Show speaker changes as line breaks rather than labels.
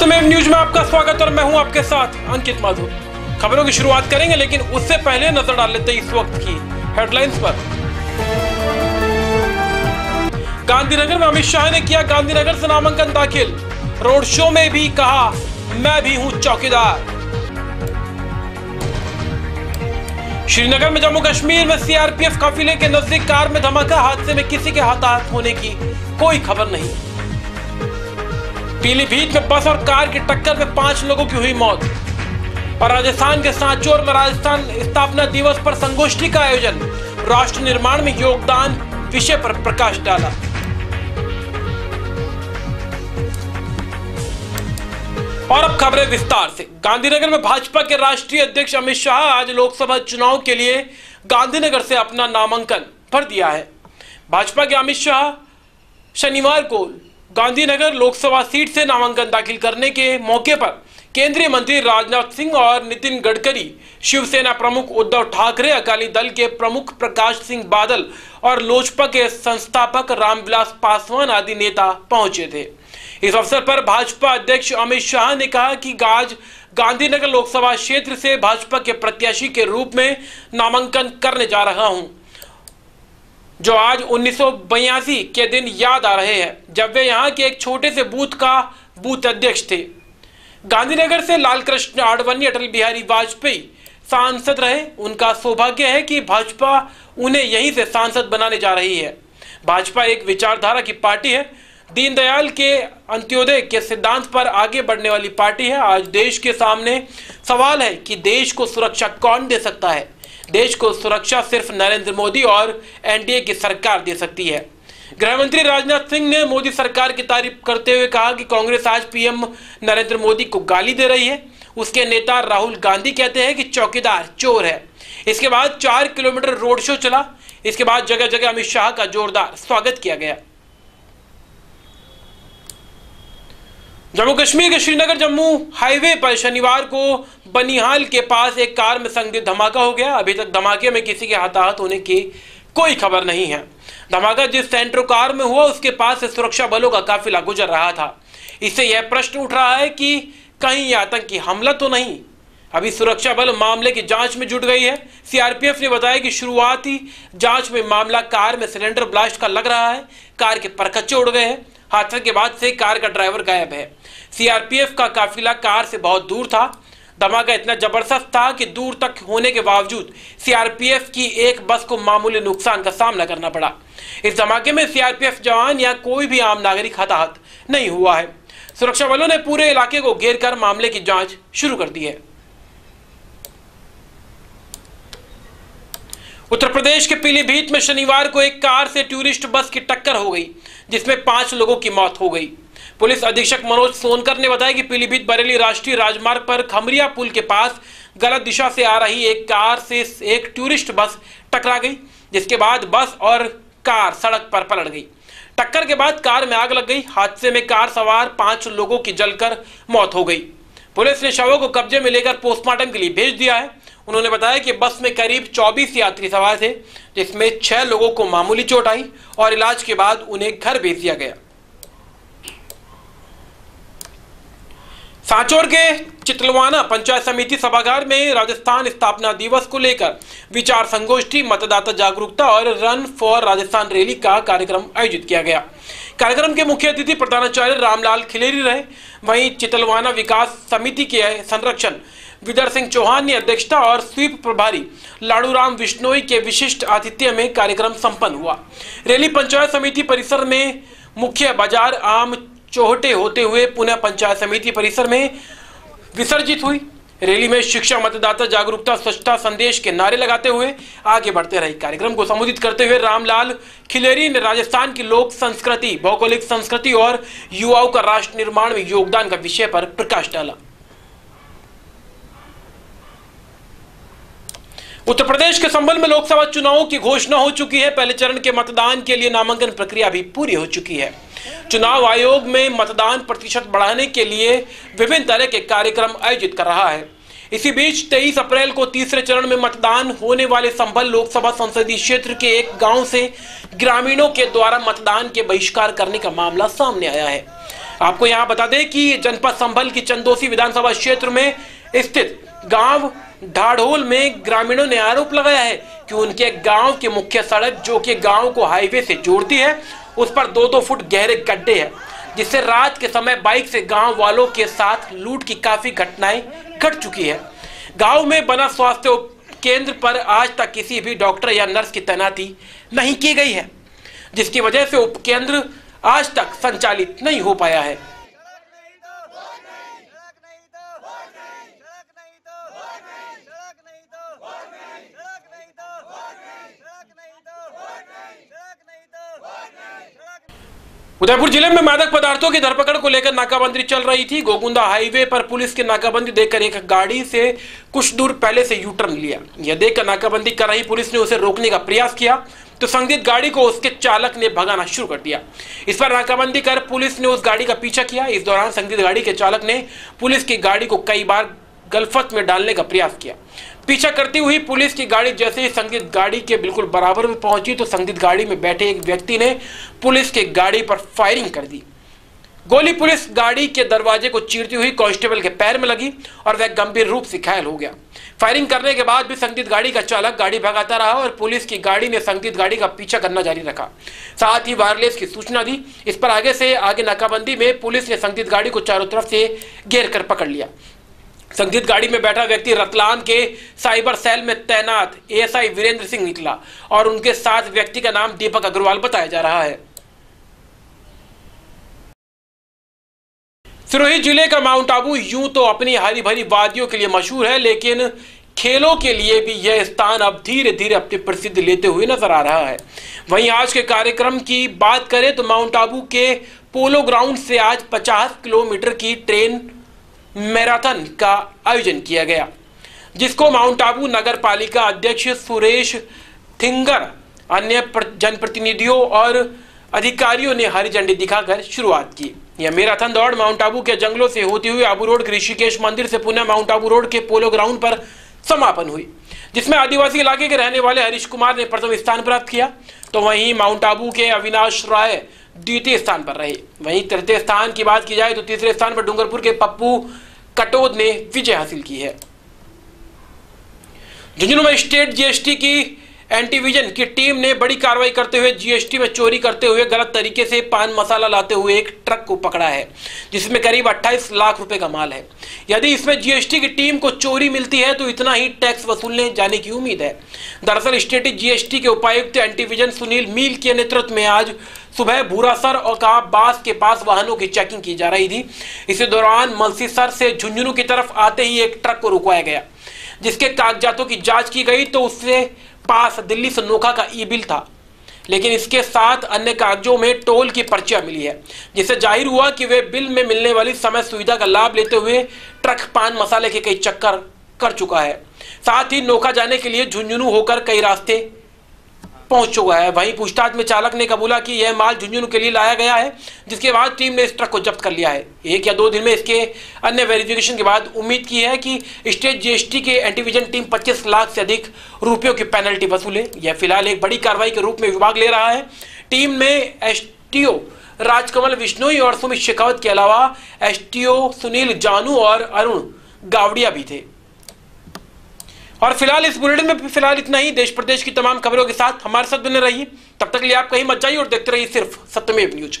सत्यमेव न्यूज़ में आपका स्वागत और मैं हूँ आपके साथ अंकित माधुर खबरों की शुरुआत करेंगे, लेकिन उससे पहले नज़र डाल लेते हैं इस वक्त की हेडलाइंस पर। गांधीनगर में अमित शाह ने किया गांधीनगर से नामांकन दाखिल। रोड शो में भी कहा, मैं भी हूँ चौकीदार। श्रीनगर में जम्मू कश्मीर में सीआरपीएफ काफिले के नज़दीक कार में धमाका, हादसे में किसी के हताहत होने की कोई खबर नहीं। पीलीभीत में बस और कार की टक्कर में पाँच लोगों की हुई मौत। और राजस्थान के सांचौर में राजस्थान स्थापना दिवस पर संगोष्ठी का आयोजन, राष्ट्र निर्माण में योगदान विषय पर प्रकाश डाला। और अब खबरें विस्तार से। गांधीनगर में भाजपा के राष्ट्रीय अध्यक्ष अमित शाह आज लोकसभा चुनाव के लिए गांधीनगर से अपना नामांकन भर दिया है। भाजपा के अमित शाह शनिवार को गांधीनगर लोकसभा सीट से नामांकन दाखिल करने के मौके पर केंद्रीय मंत्री राजनाथ सिंह और नितिन गडकरी, शिवसेना प्रमुख उद्धव ठाकरे, अकाली दल के प्रमुख प्रकाश सिंह बादल और लोजपा के संस्थापक रामविलास पासवान आदि नेता पहुँचे थे। इस अवसर पर भाजपा अध्यक्ष अमित शाह ने कहा कि आज गांधीनगर लोकसभा क्षेत्र से भाजपा के प्रत्याशी के रूप में नामांकन करने जा रहा हूँ। जो आज उन्नीस सौ बयासी के दिन याद आ रहे हैं, जब वे यहाँ के एक छोटे से बूथ का बूथ अध्यक्ष थे। गांधीनगर से लालकृष्ण आडवाणी, अटल बिहारी वाजपेयी सांसद रहे। उनका सौभाग्य है कि भाजपा उन्हें यहीं से सांसद बनाने जा रही है। भाजपा एक विचारधारा की पार्टी है। दीनदयाल के अंत्योदय के सिद्धांत पर आगे बढ़ने वाली पार्टी है। आज देश के सामने सवाल है कि देश को सुरक्षा कौन दे सकता है? देश को सुरक्षा सिर्फ़ नरेंद्र मोदी और एनडीए की सरकार दे सकती है। गृह मंत्री राजनाथ सिंह ने मोदी सरकार की तारीफ़ करते हुए कहा कि कांग्रेस आज पीएम नरेंद्र मोदी को गाली दे रही है। उसके नेता राहुल गांधी कहते हैं कि चौकीदार चोर है। इसके बाद चार किलोमीटर रोड शो चला। इसके बाद जगह जगह अमित शाह का जोरदार स्वागत किया गया। जम्मू कश्मीर के श्रीनगर जम्मू हाईवे पर शनिवार को बनिहाल के पास एक कार में संदिग्ध धमाका हो गया। अभी तक धमाके में किसी के हताहत होने की कोई खबर नहीं है। धमाका जिस सेंट्रो कार में हुआ, उसके पास से सुरक्षा बलों का काफिला गुजर रहा था। इससे यह प्रश्न उठ रहा है कि कहीं आतंकी हमला तो नहीं? अभी सुरक्षा बल मामले की जाँच में जुट गई है। सीआरपीएफ ने बताया कि शुरुआती जाँच में मामला कार में सिलेंडर ब्लास्ट का लग रहा है। कार के परखच्चे उड़ गए हैं। हादसे के बाद से कार का ड्राइवर गायब है। सीआरपीएफ का काफिला कार से बहुत दूर था। धमाका इतना ज़बरदस्त था कि दूर तक होने के बावजूद सीआरपीएफ की एक बस को मामूली नुकसान का सामना करना पड़ा। इस धमाके में सीआरपीएफ जवान या कोई भी आम नागरिक हताहत नहीं हुआ है। सुरक्षा बलों ने पूरे इलाके को घेर कर मामले की जाँच शुरू कर दी है। उत्तर प्रदेश के पीलीभीत में शनिवार को एक कार से टूरिस्ट बस की टक्कर हो गई, जिसमें पाँच लोगों की मौत हो गई। पुलिस अधीक्षक मनोज सोनकर ने बताया कि पीलीभीत बरेली राष्ट्रीय राजमार्ग पर खमरिया पुल के पास गलत दिशा से आ रही एक कार से एक टूरिस्ट बस टकरा गई, जिसके बाद बस और कार सड़क पर पलट गई। टक्कर के बाद कार में आग लग गई, हादसे में कार सवार पाँच लोगों की जलकर मौत हो गई। पुलिस ने शवों को कब्जे में लेकर पोस्टमार्टम के लिए भेज दिया है। उन्होंने बताया कि बस में करीब 24 यात्री सवार थे, जिसमें छह लोगों को मामूली चोट आई और इलाज के बाद उन्हें घर भेज दिया गया। सांचौर के चितलवाना पंचायत समिति सभागार में राजस्थान स्थापना दिवस को लेकर विचार संगोष्ठी, मतदाता जागरूकता और रन फॉर राजस्थान रैली का कार्यक्रम आयोजित किया गया। कार्यक्रम के मुख्य अतिथि प्रधानाचार्य रामलाल खिलेरी रहे। वहीं चितलवाना विकास समिति के संरक्षण विदर सिंह चौहान ने अध्यक्षता और स्वीप प्रभारी लाड़ूराम विश्नोई के विशिष्ट आतिथ्य में कार्यक्रम संपन्न हुआ। रैली पंचायत समिति परिसर में मुख्य बाज़ार आम चौहटे होते हुए पुनः पंचायत समिति परिसर में विसर्जित हुई। रैली में शिक्षा, मतदाता जागरूकता, स्वच्छता संदेश के नारे लगाते हुए आगे बढ़ते रहे। कार्यक्रम को संबोधित करते हुए रामलाल खिलेरी ने राजस्थान की लोक संस्कृति, भौगोलिक संस्कृति और युवाओं का राष्ट्र निर्माण में योगदान का विषय पर प्रकाश डाला। उत्तर प्रदेश के संबंध में लोकसभा चुनावों की घोषणा हो चुकी है। पहले चरण के मतदान के लिए नामांकन प्रक्रिया भी पूरी हो चुकी है। चुनाव आयोग में मतदान प्रतिशत बढ़ाने के लिए विभिन्न तरह के कार्यक्रम आयोजित कर रहा है। इसी बीच 23 अप्रैल को तीसरे चरण में मतदान होने वाले संभल लोकसभा संसदीय क्षेत्र के एक गाँव से ग्रामीणों के द्वारा मतदान के बहिष्कार करने का मामला सामने आया है। आपको यहाँ बता दें कि जनपद संभल की चंदोसी विधानसभा क्षेत्र में स्थित गाँव ढाढ़ोल में ग्रामीणों ने आरोप लगाया है कि उनके गाँव की मुख्य सड़क, जो कि गाँव को हाईवे से जोड़ती है, उस पर दो दो फुट गहरे गड्ढे हैं, जिससे रात के समय बाइक से गाँव वालों के साथ लूट की काफ़ी घटनाएँ घट चुकी है। गाँव में बना स्वास्थ्य केंद्र पर आज तक किसी भी डॉक्टर या नर्स की तैनाती नहीं की गई है, जिसकी वजह से उपकेंद्र आज तक संचालित नहीं हो पाया है। उदयपुर ज़िले में मादक पदार्थों की धरपकड़ को लेकर नाकाबंदी चल रही थी। गोगुंदा हाईवे पर पुलिस की नाकाबंदी देखकर एक गाड़ी से कुछ दूर पहले से यू टर्न लिया। यह देखकर नाकाबंदी कर रही पुलिस ने उसे रोकने का प्रयास किया तो संदिग्ध गाड़ी को उसके चालक ने भगाना शुरू कर दिया। इस पर नाकाबंदी कर पुलिस ने उस गाड़ी का पीछा किया। इस दौरान संदिग्ध गाड़ी के चालक ने पुलिस की गाड़ी को कई बार गलफत में डालने का प्रयास किया। पीछा करती हुई पुलिस की गाड़ी जैसे ही संदिग्ध गाड़ी के बिल्कुल बराबर में पहुँची तो संदिग्ध गाड़ी में बैठे एक व्यक्ति ने पुलिस की गाड़ी पर फायरिंग कर दी। गोली पुलिस गाड़ी के दरवाजे को चीरती हुई कांस्टेबल के पैर में लगी और वह गंभीर रूप से घायल हो गया। फायरिंग करने के बाद भी संदिग्ध गाड़ी का चालक गाड़ी भगाता रहा और पुलिस की गाड़ी ने संदिग्ध गाड़ी का पीछा करना जारी रखा। साथ ही वायरलेस की सूचना दी। इस पर आगे से आगे नाकाबंदी में पुलिस ने संदिग्ध गाड़ी को चारों तरफ़ से घेर कर पकड़ लिया। संदिग्ध गाड़ी में बैठा व्यक्ति रतलाम के साइबर सेल में तैनात एएसआई वीरेंद्र सिंह निकला और उनके साथ व्यक्ति का नाम दीपक अग्रवाल बताया जा रहा है। सिरोही ज़िले का माउंट आबू यूँ तो अपनी हरी भरी वादियों के लिए मशहूर है, लेकिन खेलों के लिए भी यह स्थान अब धीरे धीरे अपनी प्रसिद्धि लेते हुए नज़र आ रहा है। वहीं आज के कार्यक्रम की बात करें तो माउंट आबू के पोलो ग्राउंड से आज 50 किलोमीटर की ट्रेन मैराथन का आयोजन किया गया, जिसको माउंट आबू नगर पालिका अध्यक्ष सुरेश थिंगर, अन्य जनप्रतिनिधियों और अधिकारियों ने हरी झंडी दिखाकर शुरुआत की। यह मैराथन दौड़ माउंट आबू के जंगलों से होती हुई आबू रोड ऋषिकेश मंदिर से पुनः माउंट आबू रोड के पोलो ग्राउंड पर समापन हुई, जिसमें आदिवासी इलाके के रहने वाले हरीश कुमार ने प्रथम स्थान प्राप्त किया। तो वहीं माउंट आबू के अविनाश राय द्वितीय स्थान पर रहे। वहीं तृतीय स्थान की बात की जाए तो तीसरे स्थान पर डूंगरपुर के पप्पू कटोद ने विजय हासिल की है। झुंझुनू में स्टेट जीएसटी की एंटीविजन की टीम ने बड़ी कार्रवाई करते हुए जीएसटी में चोरी करते हुए गलत तरीके से पान मसाला लाते हुए एक ट्रक को पकड़ा है, जिसमें करीब 28 लाख रुपए का माल है। यदि इसमें जीएसटी की टीम को चोरी मिलती है तो इतना ही टैक्स वसूलने जाने की उम्मीद है। दरअसल स्टेट जीएसटी के उपायुक्त एंटीविजन सुनील मील के नेतृत्व में आज सुबह भूरासर और का बास के पास वाहनों की चेकिंग की जा रही थी। इसी दौरान मलसीसर से झुंझुनू की तरफ़ आते ही एक ट्रक को रुकवाया गया, जिसके कागजातों की जाँच की गई तो उससे पास दिल्ली से नोखा का ई बिल था। लेकिन इसके साथ अन्य कागजों में टोल की पर्चियाँ मिली है, जिससे ज़ाहिर हुआ कि वे बिल में मिलने वाली समय सुविधा का लाभ लेते हुए ट्रक पान मसाले के कई चक्कर कर चुका है। साथ ही नोखा जाने के लिए झुंझुनू होकर कई रास्ते पहुँच चुका है। वहीं पूछताछ में चालक ने कबूला कि यह माल झुंझुनू के लिए लाया गया है, जिसके बाद टीम ने इस ट्रक को जब्त कर लिया है। एक या दो दिन में इसके अन्य वेरिफिकेशन के बाद उम्मीद की है कि स्टेट जीएसटी के एंटीविजन टीम 25 लाख से अधिक रुपयों की पेनल्टी वसूले। यह फ़िलहाल एक बड़ी कार्रवाई के रूप में विभाग ले रहा है। टीम में एसटीओ राजकमल बिश्नोई और सुमित शेखावत के अलावा एसटीओ सुनील जानू और अरुण गावड़िया भी थे। और फ़िलहाल इस बुलेटिन में फ़िलहाल इतना ही। देश प्रदेश की तमाम खबरों के साथ हमारे साथ बने रहिए। तब तक लिए आप कहीं मत जाइए और देखते रहिए सिर्फ़ सत्यमेव न्यूज़।